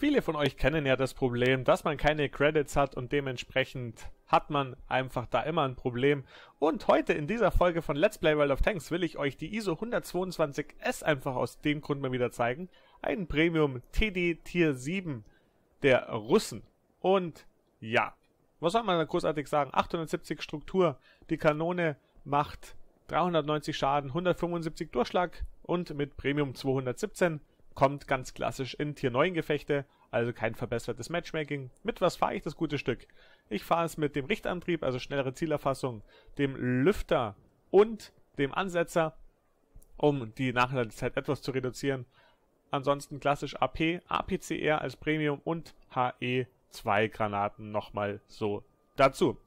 Viele von euch kennen ja das Problem, dass man keine Credits hat und dementsprechend hat man einfach da immer ein Problem. Und heute in dieser Folge von Let's Play World of Tanks will ich euch die ISO 122S einfach aus dem Grund mal wieder zeigen. Ein Premium TD Tier 7 der Russen. Und ja, was soll man da großartig sagen? 870 Struktur, die Kanone macht 390 Schaden, 175 Durchschlag und mit Premium 217 kommt ganz klassisch in Tier 9 Gefechte, also kein verbessertes Matchmaking. Mit was fahre ich das gute Stück? Ich fahre es mit dem Richtantrieb, also schnellere Zielerfassung, dem Lüfter und dem Ansetzer, um die Nachladezeit etwas zu reduzieren. Ansonsten klassisch AP, APCR als Premium und HE2 Granaten nochmal so dazu.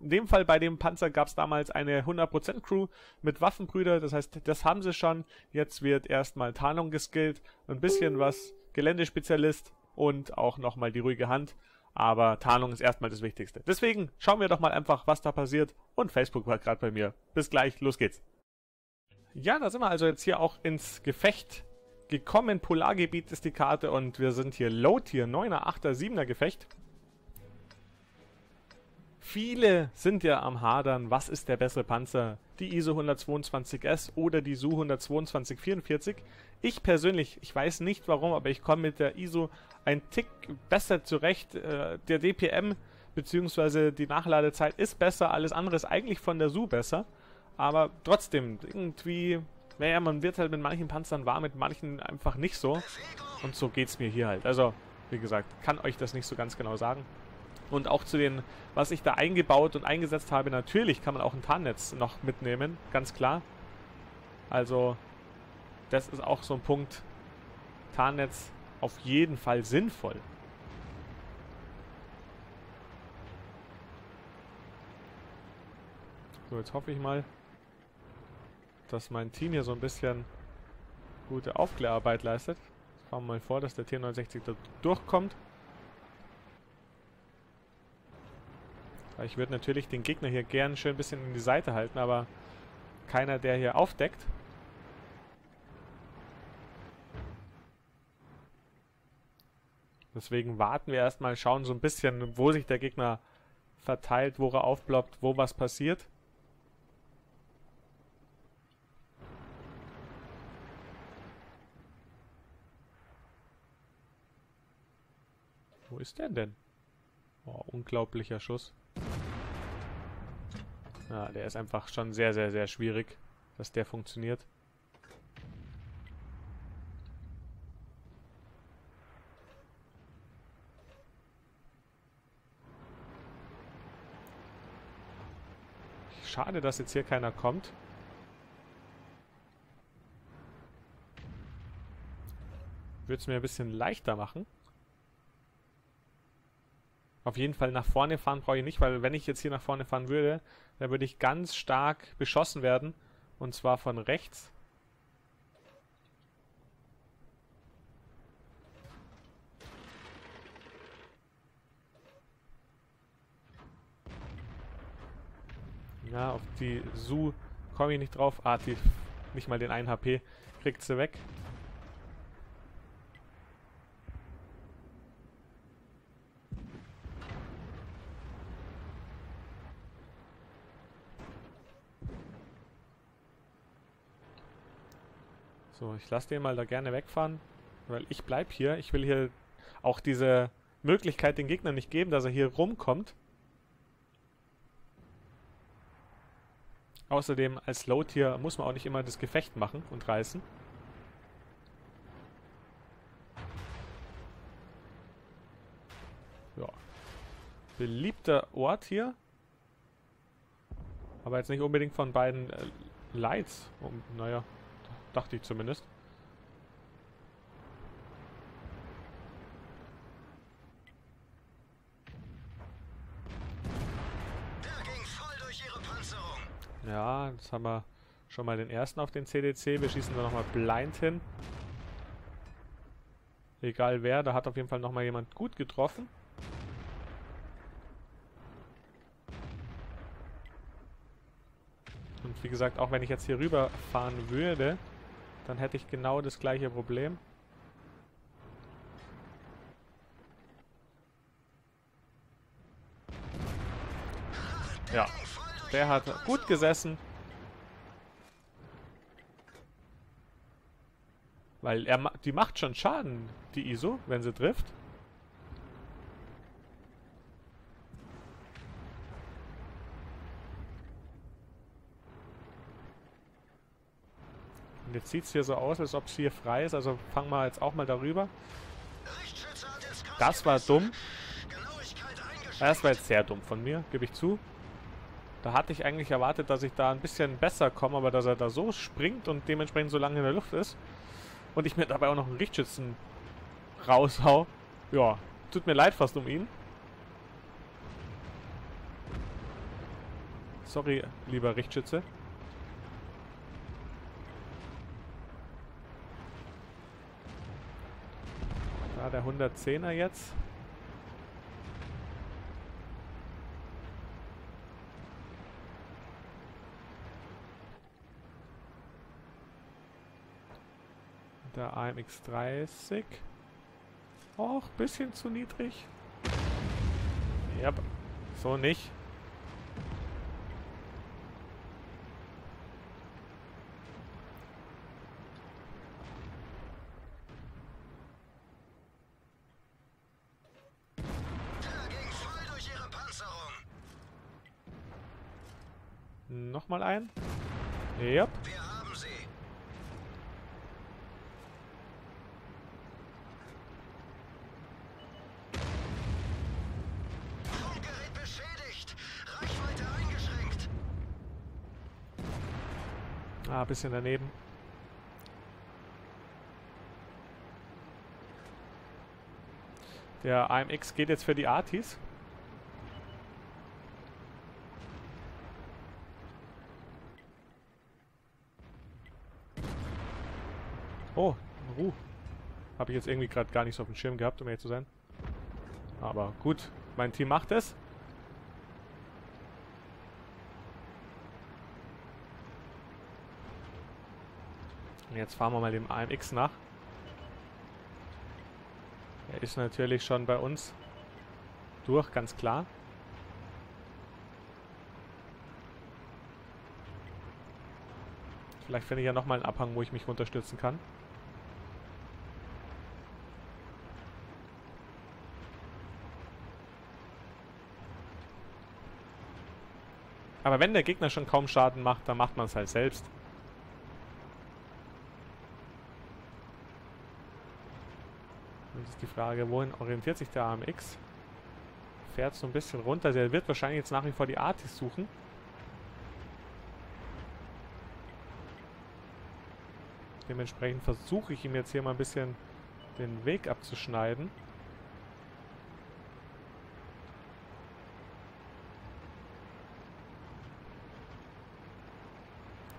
In dem Fall bei dem Panzer gab es damals eine 100% Crew mit Waffenbrüder, das heißt, das haben sie schon. Jetzt wird erstmal Tarnung geskillt, ein bisschen was Geländespezialist und auch nochmal die ruhige Hand. Aber Tarnung ist erstmal das Wichtigste. Deswegen schauen wir doch mal einfach, was da passiert. Und Facebook war gerade bei mir. Bis gleich, los geht's. Ja, da sind wir also jetzt hier auch ins Gefecht gekommen. Polargebiet ist die Karte und wir sind hier Low Tier 9er, 8er, 7er Gefecht. Viele sind ja am Hadern, was ist der bessere Panzer? Die ISO 122S oder die SU 12244? Ich persönlich, ich weiß nicht warum, aber ich komme mit der ISO ein Tick besser zurecht. Äh, der DPM bzw. die Nachladezeit ist besser, alles andere ist eigentlich von der SU besser. Aber trotzdem, irgendwie, naja, man wird halt mit manchen Panzern warm, mit manchen einfach nicht so. Und so geht's mir hier halt. Also, wie gesagt, kann euch das nicht so ganz genau sagen. Und auch zu den, was ich da eingebaut und eingesetzt habe, natürlich kann man auch ein Tarnnetz noch mitnehmen, ganz klar. Also, das ist auch so ein Punkt. Tarnnetz auf jeden Fall sinnvoll. So, jetzt hoffe ich mal, dass mein Team hier so ein bisschen gute Aufklärarbeit leistet. Jetzt fahren wir mal vor, dass der T69 da durchkommt. Ich würde natürlich den Gegner hier gern schön ein bisschen in die Seite halten, aber keiner, der hier aufdeckt. Deswegen warten wir erstmal, schauen so ein bisschen, wo sich der Gegner verteilt, wo er aufploppt, wo was passiert. Wo ist der denn? Oh, unglaublicher Schuss. Ja, der ist einfach schon sehr, sehr, sehr schwierig, dass der funktioniert. Schade, dass jetzt hier keiner kommt. Würde es mir ein bisschen leichter machen. Auf jeden Fall nach vorne fahren brauche ich nicht, weil wenn ich jetzt hier nach vorne fahren würde, dann würde ich ganz stark beschossen werden. Und zwar von rechts. Ja, auf die Su komme ich nicht drauf. Ah, die nicht mal den 1 HP kriegt sie weg. Ich lasse den mal da gerne wegfahren, weil ich bleib hier. Ich will hier auch diese Möglichkeit den Gegner nicht geben, dass er hier rumkommt. Außerdem als Low-Tier muss man auch nicht immer das Gefecht machen und reißen. Ja. Beliebter Ort hier. Aber jetzt nicht unbedingt von beiden äh, Lights. Um, naja, Dachte ich zumindest. Ja, jetzt haben wir schon mal den ersten auf den CDC. Wir schießen da nochmal blind hin. Egal wer, da hat auf jeden Fall nochmal jemand gut getroffen. Und wie gesagt, auch wenn ich jetzt hier rüber fahren würde, dann hätte ich genau das gleiche Problem. Ja, der hat gut gesessen. Weil er die macht schon Schaden, die ISO, wenn sie trifft. Und jetzt sieht es hier so aus, als ob es hier frei ist. Also fangen wir jetzt auch mal darüber. Das war dumm. Das war jetzt sehr dumm von mir, gebe ich zu. Da hatte ich eigentlich erwartet, dass ich da ein bisschen besser komme, aber dass er da so springt und dementsprechend so lange in der Luft ist. Und ich mir dabei auch noch einen Richtschützen raushau. Ja, tut mir leid fast um ihn. Sorry, lieber Richtschütze. Der 110er jetzt. Der AMX 30. Och, bisschen zu niedrig. Ja, so nicht. Nochmal ein. Yep. Ah, bisschen daneben. Der AMX geht jetzt für die Artis. Oh, Ruh. Habe ich jetzt irgendwie gerade gar nicht so auf dem Schirm gehabt, um ehrlich zu sein. Aber gut, mein Team macht es. Jetzt fahren wir mal dem AMX nach. Er ist natürlich schon bei uns durch, ganz klar. Vielleicht finde ich ja nochmal einen Abhang, wo ich mich unterstützen kann. Aber wenn der Gegner schon kaum Schaden macht, dann macht man es halt selbst. Jetzt ist die Frage, wohin orientiert sich der AMX? Fährt so ein bisschen runter. Der wird wahrscheinlich jetzt nach wie vor die Artis suchen. Dementsprechend versuche ich ihm jetzt hier mal ein bisschen den Weg abzuschneiden.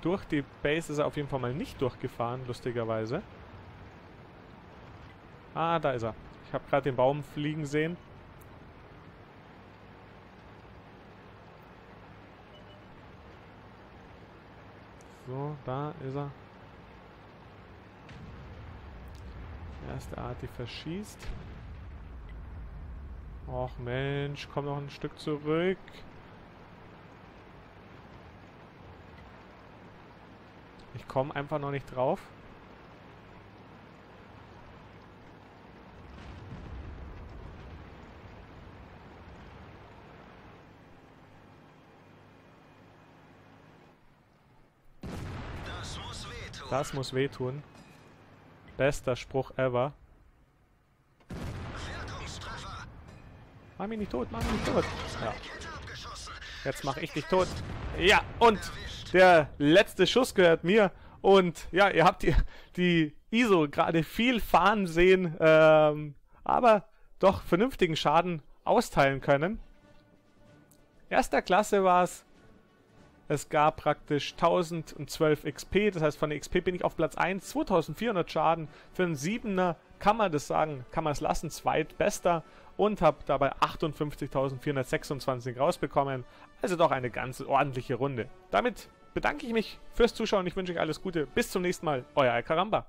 Durch die Base ist er auf jeden Fall mal nicht durchgefahren, lustigerweise. Ah, da ist er. Ich habe gerade den Baum fliegen sehen. So, da ist er. Erste Art, die verschießt. Och Mensch, komm noch ein Stück zurück. Ich komme einfach noch nicht drauf. Das muss wehtun. Das muss wehtun. Bester Spruch ever. Mach mich nicht tot, mach mich nicht tot. Ja. Jetzt mache ich dich tot. Ja, und der letzte Schuss gehört mir. Und ja, ihr habt die, die ISO gerade viel fahren sehen, ähm, aber doch vernünftigen Schaden austeilen können. Erster Klasse war es. Es gab praktisch 1012 XP, das heißt von der XP bin ich auf Platz 1. 2400 Schaden für einen 7er, kann man das sagen, kann man es lassen, zweitbester und habe dabei 58.426 rausbekommen. Also doch eine ganz ordentliche Runde. Damit bedanke ich mich fürs Zuschauen. Ich wünsche euch alles Gute. Bis zum nächsten Mal. Euer Alcaramba.